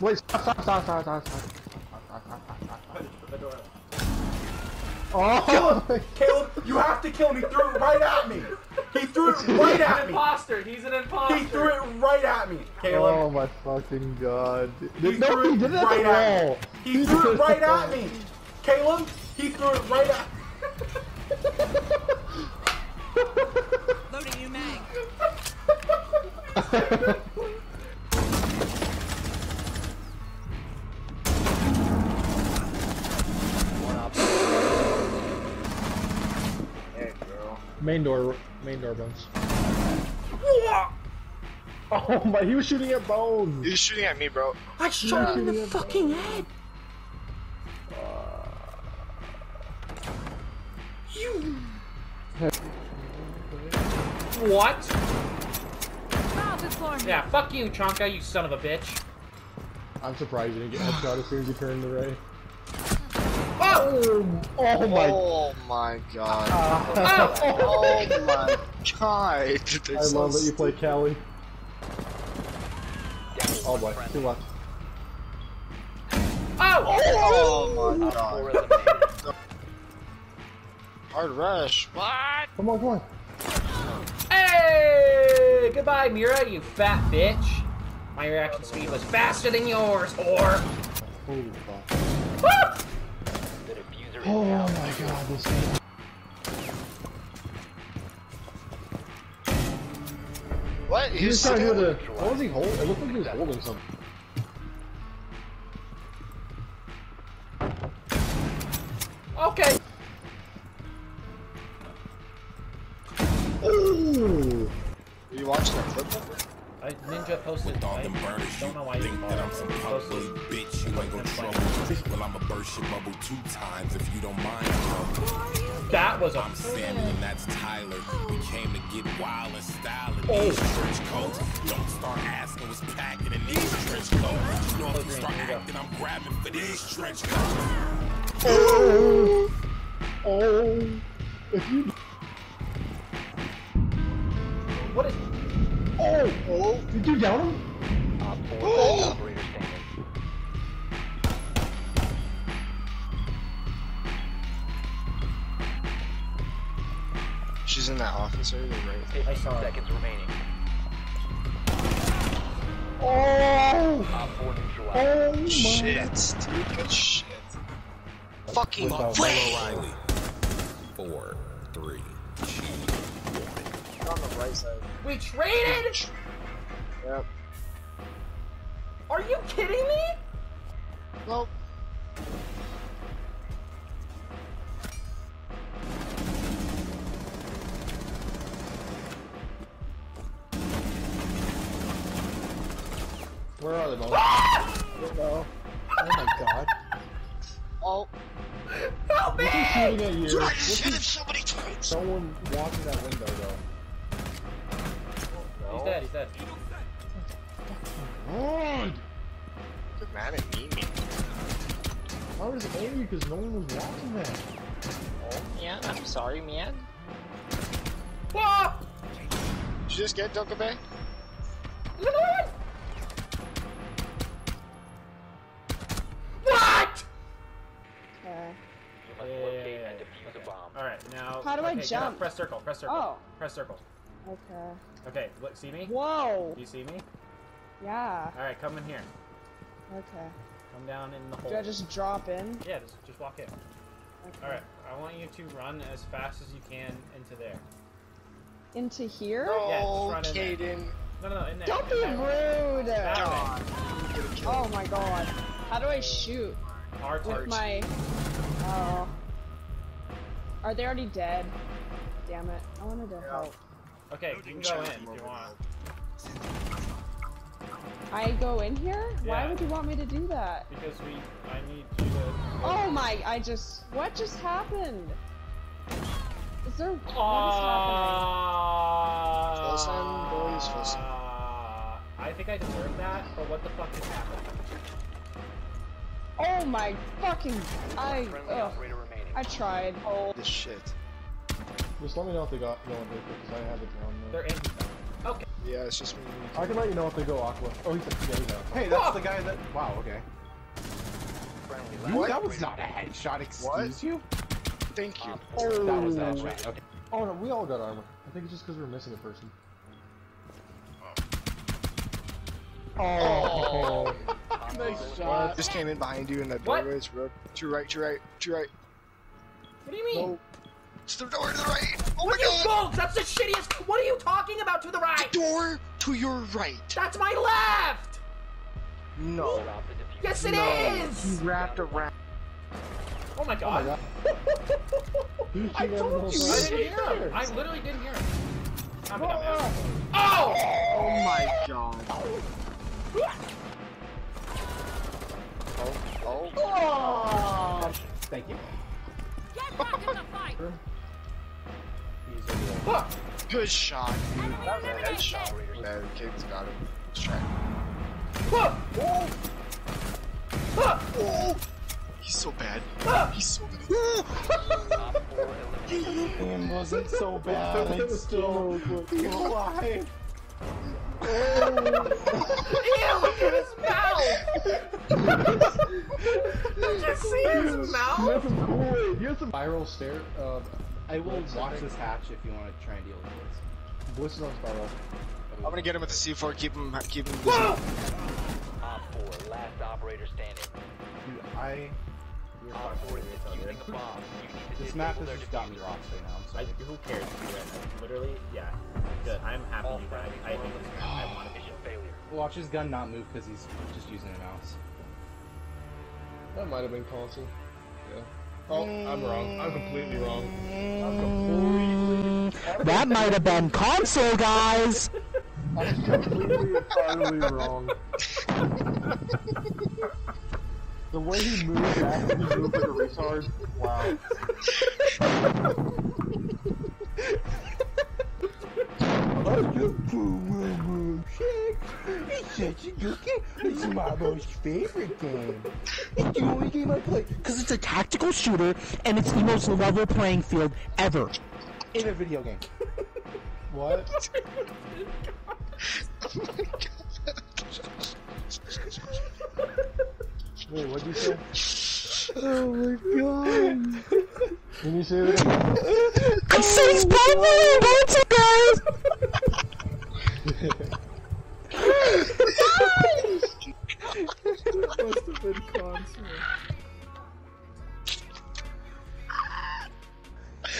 Wait, stop, stop, stop, stop, stop, stop. Oh! Caleb, you have to kill him. He threw it right at me. He threw it right He's at an me. imposter. He's an imposter. He threw it right at me, Caleb. Oh my fucking god. He no, threw he it did it right at at the me. wall. He threw it right at me. Caleb, he threw it right at Loading new mag. Main door, main door, Bones. Oh my, he was shooting at Bones. He's shooting at me, bro. I shot him in the fucking head. What? Wow, good floor. Yeah, fuck you, Chonka, you son of a bitch. I'm surprised you didn't get headshot as soon as you turned the ray. Oh! Oh my. Oh my god. Oh! My god. I love that you play Kali. Oh boy, two left. Oh! Oh my god. Hard rush. What? Come on, come on. Hey! Goodbye, Mira, you fat bitch. My reaction speed was faster than yours, or. Holy fuck. The diffuser is Oh my god, this game. What? He was He's trying to sitting do. What was he holding? It looked like he was holding something. Oh! If you. What is. Oh! Oh! Did you down him? Op 4 last operator standing. She's in that office area, right? 15 I saw it. seconds remaining. Oh! Op 4 neutralized. Oh my. Shit, dude, good shit. Fucking Without- way! O'Reilly. Four, three, two, On the right side. We traded? Yep. Are you kidding me? Nope. Where are they, Bones? I don't know. Oh my god. Oh, Help me! This is shooting at you. dude, I This just hit him so many times! someone watching that window, though. He's dead, he's dead. God! Get mad at me, man. How is it aim you? Because no one was watching that. Oh, yeah, I'm sorry, man. Ah! Did you just get Duncan do I okay, get jump? up, Press circle, press circle. Oh. Press circle. Okay. Okay, look, see me? Whoa. Do you see me? Yeah. Alright, come in here. Okay. Come down in the hole. Do I just drop in? Yeah, just, just walk in. Okay. Alright, I want you to run as fast as you can into there. Into here? Yeah, just Oh, run in there. Caden. No, no, no, in there. Don't in be there. rude. That God. way. I'm gonna kill Oh my god. How do I shoot? R2. With my. Oh. Are they already dead? Damn it. I wanted to help. Okay, you can go in if you want. I go in here? Why would you want me to do that? Because we, I need you to. Oh my, I just. What just happened? Is there. What is Uh, Close in, boys, close in. I think I deserve that, but what the fuck is happening? happening? Oh my fucking. I. Friendly Ugh. Operator remaining. I tried. Oh. This shit. Just let me know if they got going with it, because I have it down They're there. in. Okay. Yeah, it's just me. I can let you know if they go aqua. Oh, he's a yeah, he's aqua. Hey, that's the guy that. Wow. Okay. Friendly You, that was not a headshot. Excuse What? you. Thank you. Oh. That was a headshot. Okay. Oh no, we all got armor. I think it's just because we're missing a person. Oh, oh. nice shot. Just came in behind you in that What? doorway. It's road. To your right, to your right, to your right. What do you mean? No. It's the door to the right. Oh What are you god! folks? That's the shittiest. What are you talking about to the right? Door to your right. That's my left. No. Drop the diffuser. Yes, it is. wrapped around. Oh my Oh god. my god. I told you, I didn't hear him. I literally didn't hear him. I'm a dumbass. Oh! Oh my god. Oh, oh. Oh! Thank you. Fuck. Good shot. Enemy That was a headshot. Man, Caden's got him. Let's try. Fuck. Fuck. Oh! He's so bad. Ah! He's so bad. Op 4 eliminated. It wasn't so bad. That I was still alive. Ew, look at his mouth! Did you see his You mouth? have some Kool-Aid. You have some viral stare. Uh, I will watch this hatch if you want to try and deal with this. Bliss is on spiral. I'm gonna get him with the C4. Keep him, keep him busy. Whoa! Op 4, last operator standing. Dude, I. Op 4 is defusing a. You need This map has just got me diffuser. rocks right now. I'm I, sorry. who cares? You win. Literally, yeah. Good. I'm happy All you died. friendly I hate this man. I want to Mission failure. Watch his gun not move because he's just using a mouse. That might have been console. Yeah. Oh, I'm wrong. I'm completely wrong. Mm. I'm completely. That might have been console, guys. I'm completely utterly wrong. The way he moved back, he moved like a retard. Wow. Oh, you cool little shit. It's such a good game. It's my most favorite game. It's the only game I play. Because it's a tactical shooter, and it's the most level playing field ever. In a video game. What? Oh Wait, what'd you say? Oh my god. Can you say that again? I say Spider-Man, guys! must have been console.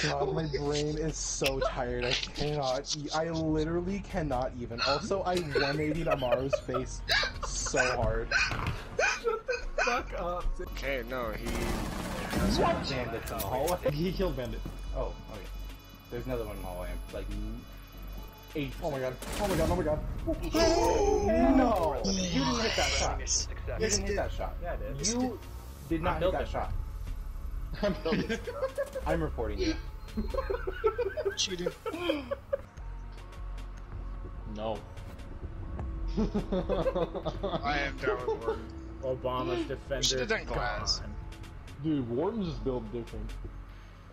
God, my brain is so tired. I cannot. e- I literally cannot even. Also, I 180 Amaru's face so hard. Fuck up. Okay, no, he. Bandits in the hallway. He killed Bandit. Oh, okay. There's another one in the hallway. Like, eight. Oh my god. Oh my god. Oh my god. No! Oh. You didn't hit that shot. You didn't hit that shot. Yeah, I did. You did not hit that it. shot. I'm reporting you. Cheating. No. I am down with Warden. Obama's mm. defender. Should've done glass. gone. Dude, Warden's is built different.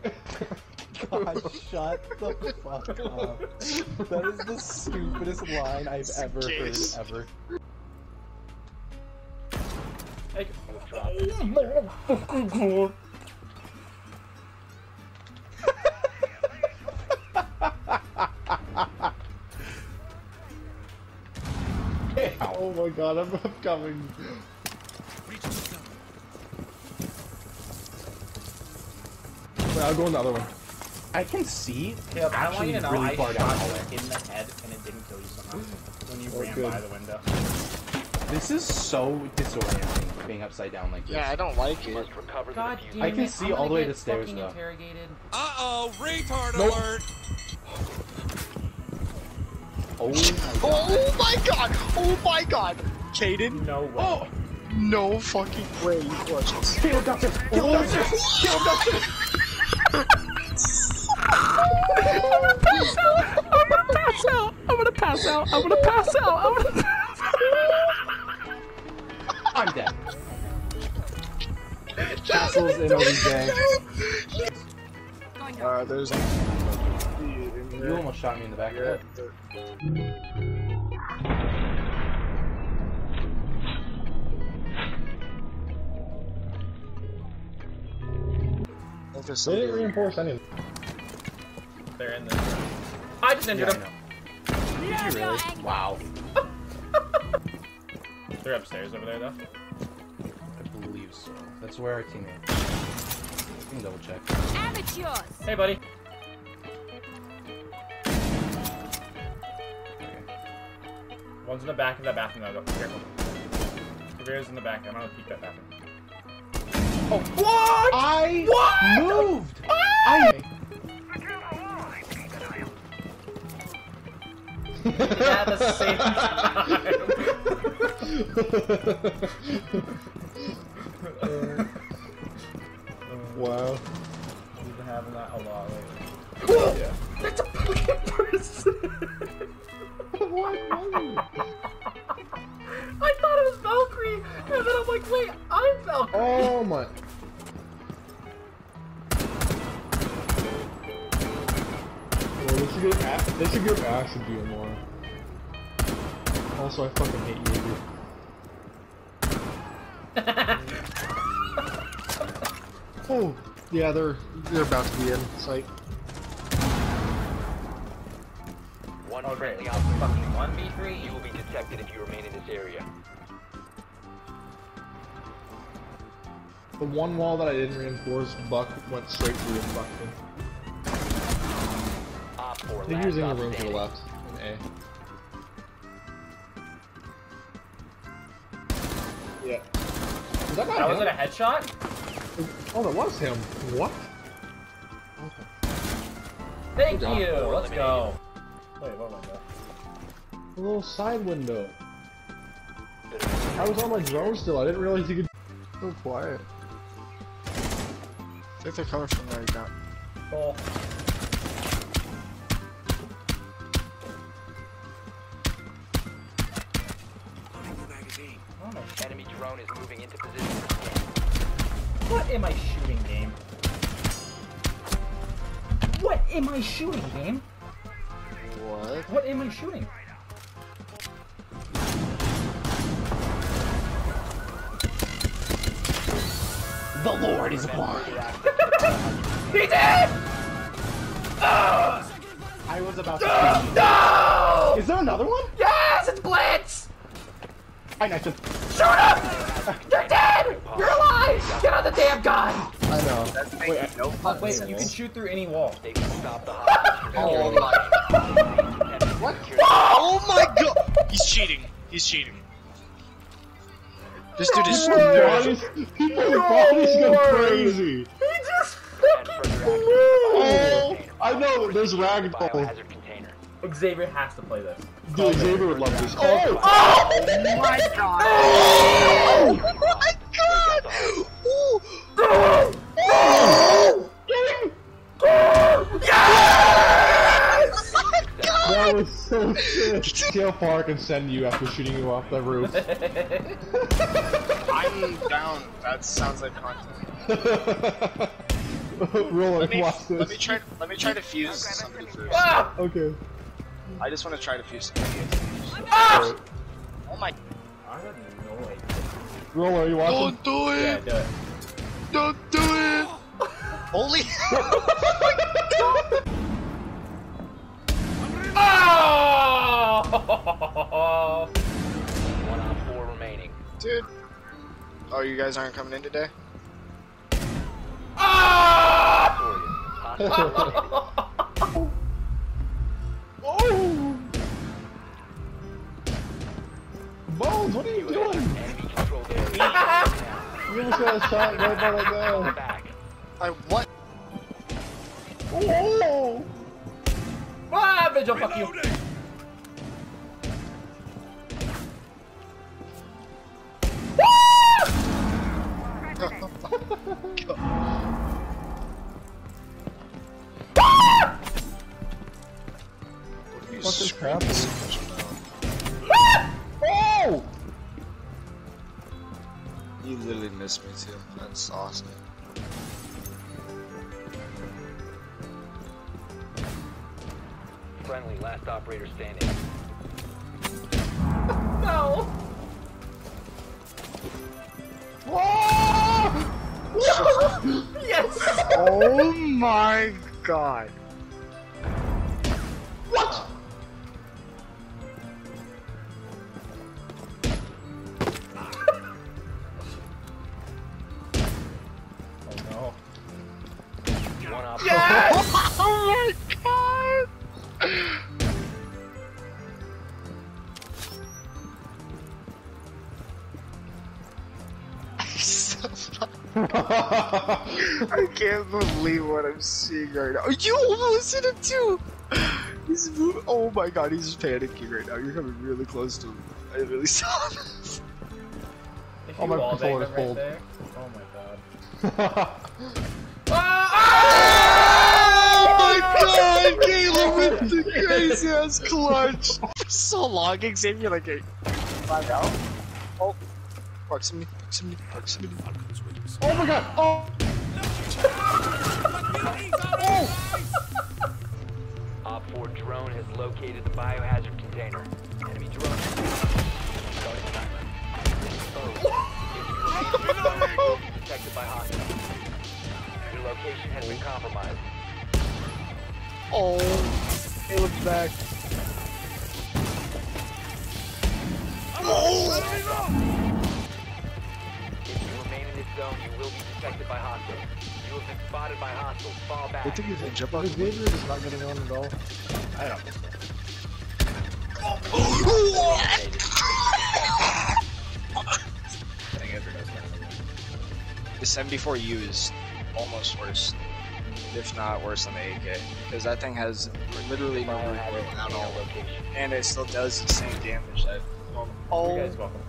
God, shut the fuck up. That is the stupidest line I've ever heard case. ever. Like, Oh my god, I'm, I'm coming. I'll go in the other one. I can see Caleb, I want you actually to know really I far down shot hallway. in the head and it didn't kill you somehow when you Oh, ran good. by the window. This is so disorienting, being upside down like this. Yeah, I don't like it. Must recover God diffuser. damn I can it, see I'm all the way get to stairs, though. interrogated. Uh-oh, retard Nope. alert! Oh my oh, god. Oh my god! Oh my god! Caden? no way. Oh! No fucking way you clutch this. Caleb got this! Caleb got this! I'm gonna pass out! I'm gonna pass out! I'm gonna pass out! I'm gonna pass out! I'm dead. Castles in OBJ. Uh, there's. You almost shot me in the back of the head. Like there's They didn't reinforce anything. They're in the. I just injured Yeah, him. I know. Wow. They're upstairs over there though. I believe so. That's where our team is. You can double check. Amateurs. Hey, buddy. One's in the back of that bathroom though. Be careful. Rivera's in the back. I'm gonna peek that bathroom. Oh, what? I What? moved. Ah! I At the same time. wow. We've been having that a lot lately. yeah. That's a fucking person. Wait, I'm Valkyrie. Oh my. Well, they should give Ash, they should give Ash a DMR. Also, I fucking hate Jaeger. oh, yeah, they're they're about to be in sight. One great. friendly operator. Fucking 1v3. You will be detected if you remain in this area. The one wall that I didn't reinforce, Buck went straight through and fucked me. I think he was in the room to the left, in A. Yeah. Was that not That was him? it a headshot? Oh, that was him. What? Thank Good job. you. Let's go. Wait, what window? A little side window. I was on my drone still. I didn't realize you could. So quiet. I think they're from there now. Cool. Oh. Enemy drone is moving into position. What am I shooting, game? What am I shooting, game? What? What am I shooting? the Lord is upon. He did! I was about to. No! Is there another one? Yes, it's Blitz! I knifed him. Shoot him! You're dead! You're alive! Get on the damn gun! I know. That's Wait, I, uh, wait, you can shoot through any wall. They can stop the hostage. Oh my. What? Oh my god! He's cheating. He's cheating. This dude is. People's bodies, people's bodies go crazy. He Oh, I know. There's ragdoll. Biohazard. Xavier has to play this. Dude, Xavier would love this. Oh, Oh my god! Oh my god! Ooh. that was so sick. See how far I can send you after shooting you off the roof. I'm down. That sounds like content. Roller, Let me, watch this. let me try. Let me try to fuse somebody first. Ah! Okay. I just want to try to fuse somebody. Ah! Oh my! I have no idea. Roller, are you watching? do Yeah, do it. Don't do it! Holy! Oh! One on four remaining. Dude. Oh, you guys aren't coming in today? Ah! Oh! Bones, what are you doing? enemy controlled area. Now, You almost got shot right by the guy. I what? Oh! Ah, Vigil, fuck you. What's this crap? Oh! You literally missed me too. That's awesome. Friendly, last operator standing. No! Oh! Yes! Oh my god. Can't believe what I'm seeing right now. You almost hit him too! He's moving. Oh my god, he's panicking right now. You're coming really close to him. I really saw this. If Oh, my wall bang controller's right cold. there. Oh my god. Ah, ah! Oh my god, Caleb with the crazy ass clutch! For so long, Xavier, like, hey, find out. Oh, proximity, proximity, proximity. Oh my god! Oh! Op 4 drone has located the biohazard container. Enemy drone. Starting timer. Exposed. If you remain in the zone, you will be detected by hostiles. Your location has been compromised. Oh, Caleb's back. If zone, you will be detected by hostiles. You have been spotted by hostiles. Fall back. I think he's gonna jump out. Xavier is not getting on at all. I don't think so. Eliminated. I think Ezra does that. The 74U is almost worse, if not worse than the AK, because that thing has literally no recoil Biohazard at all, location. and it still does the same damage. That, You oh, guys welcome.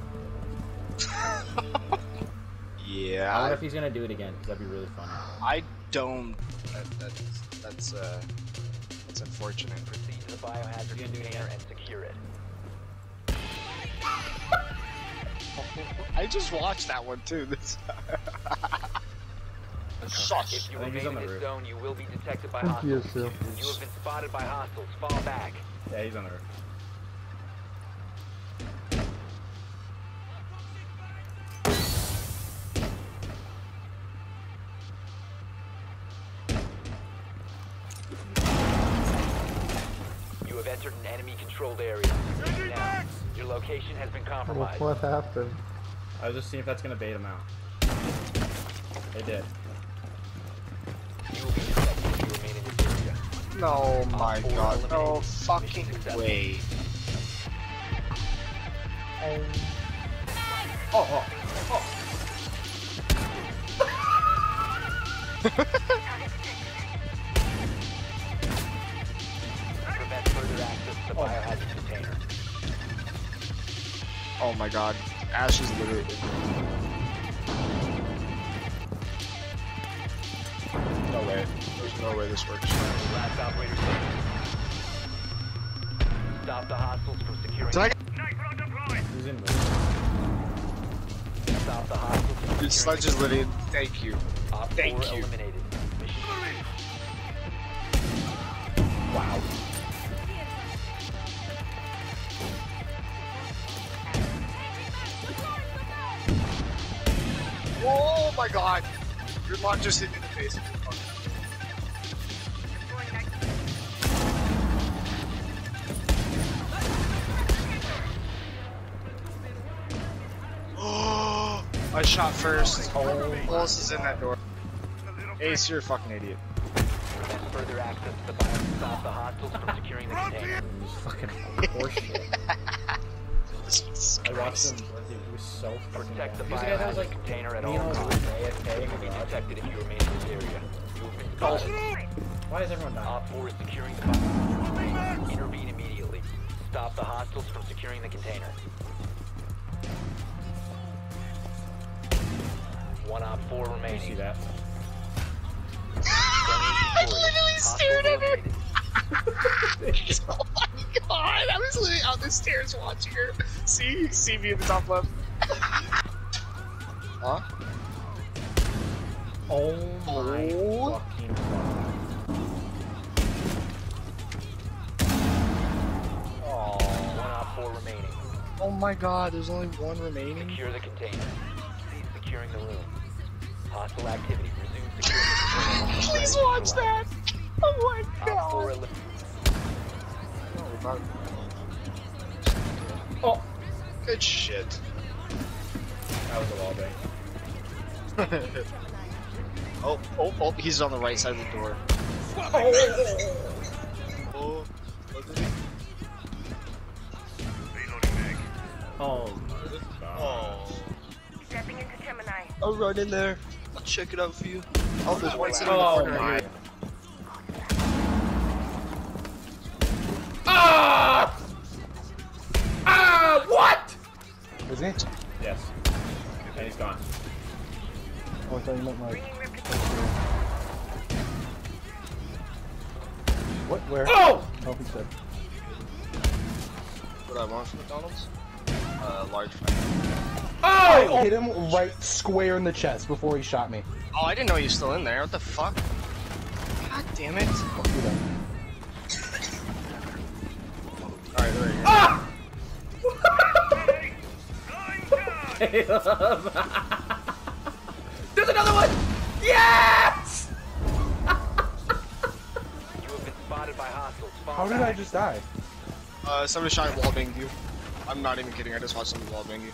I yeah, wonder if he's gonna do it again, because that'd be really funny. I don't. That, that's that's uh, that's unfortunate. Proceed to the biohazard container and secure it. I just watched that one too. This. If you I he's remain on in the this roof. zone, you will be detected by I think he is hostiles. too. You have been spotted by hostiles. Fall back. Yeah, he's on the roof. Been. What happened? I was just seeing if that's gonna bait him out. They did. You will be detected if you remain in this area. No, my four god, no fucking way. Oh, oh, oh. Prevent further access to biohazard container. Oh my god, Ash is literally. No way. There's no way this works. Last operator. Stop the hostiles from securing. Did I He's in. Stop the hostiles from Dude, securing. Sledge is literally. Thank you. the- Op thank you. eliminated. Your lock just hit in the face. Oh, I shot first. Pulse is in that door. Ace, you're a fucking idiot. Further access to the bio. Stop the hostiles from securing the container. Fucking horseshit. I watched him. Dude, he was so fucking Protect the bad. Guy that was biohazard like container at all and I costs. AFK You will be detected if you remain in this area. You have been spotted. Why is everyone dying? Op 4 is securing the biohazard. Intervene immediately. Stop the hostiles from securing the container. One Op 4 Did you see that? I literally stared at her. oh my god! I was literally on the stairs watching her. See, see me in the top left. huh? Oh my Oh. fucking god. One Op 4 remaining. Oh my god, there's only one remaining. Secure the container. Cease securing the room. Hostile activity. Resume securing the Please watch that! Oh my Op 4 god! Elim- Oh, Good shit. that was a wall bang. oh, oh, oh, he's on the right side of the door. Oh, oh look at. Oh, Oh. Stepping into Gemini. I'll run in there. I'll check it out for you. Oh, there's one sitting in oh the corner he? Yes. And he's gone. Oh, I thought you meant like. What? Where? Oh! Oh, he said. What I want from McDonald's? Uh, large fry. I Oh! hit him right square in the chest before he shot me. Oh, I didn't know you were still in there. What the fuck? God damn it. There's another one! Yes! You have been spotted by hostiles. How did. I just die? Uh, somebody shot wall banged you. I'm not even kidding. I just watched somebody wall bang you.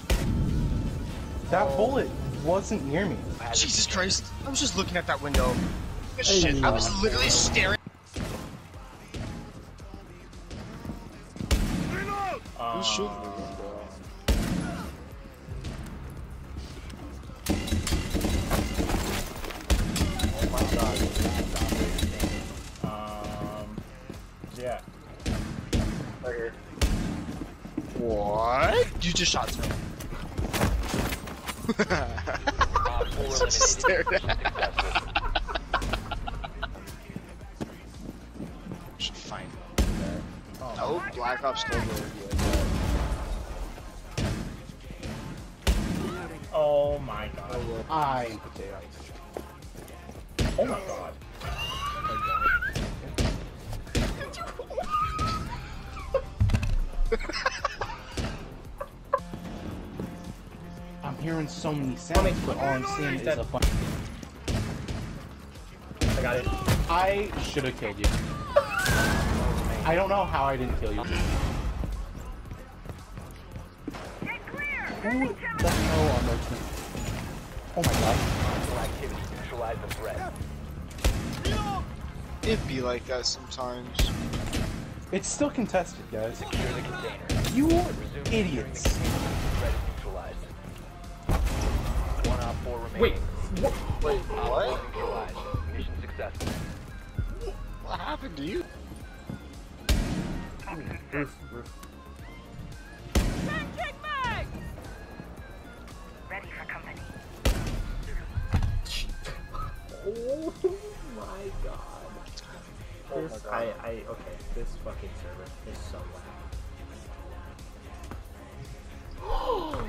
That bullet wasn't near me. Jesus Christ! I was just looking at that window. Good shit. I was literally staring. Who's shooting What? You just shot me. Op 4 eliminated. stared at. successful. Should find Oh, Black Ops still going. Oh my god. I. Oh my god. Hearing so many sounds, but all I'm seeing is a bunch. I got it. I should have killed you. I don't know how I didn't kill you. Who the hell on their team? Oh my god. Hostile activity. Neutralize the threat. It be like that sometimes. It's still contested, guys. Secure the container. You Resume securing the idiots. Container. Threat is neutralized. One op 4 remaining. Wait. What? Wait, Op what? neutralized. Mission successful. What happened to you? Roof, roof. Ready for company. Oh my god. Oh this, I, I, okay, this fucking server is so loud.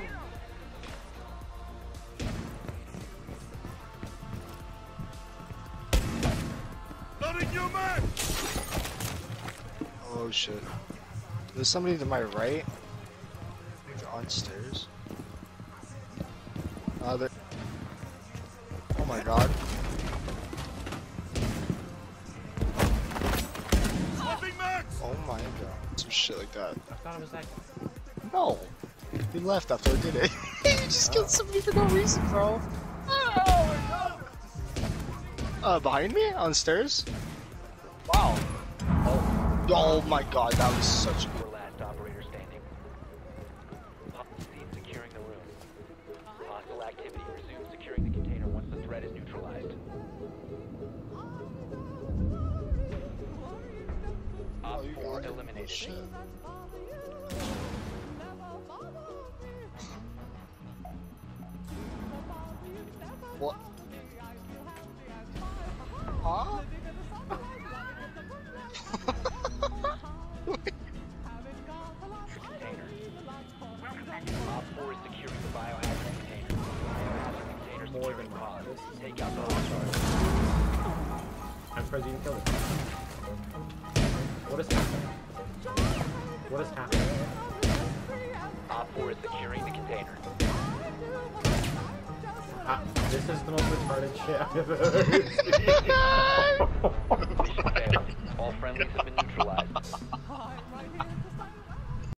Oh shit. There's somebody to my right. They're on stairs. Uh, they're... Oh my god. Oh my god. Some shit like that. I thought it was that guy. No! He left after I did it. you just killed somebody for no reason, bro. Uh, behind me? On stairs? Wow. Oh. My god, that was such a Four last operator standing. Proceed securing the room. Hostile activity. Resume securing the container once the threat is neutralized. Op 4 eliminated. What? Huh? Take out the hostile. I'm surprised you didn't kill it. What is happening? What is happening? Op 4 is securing the container. Ah, This is the most retarded shit I've ever seen.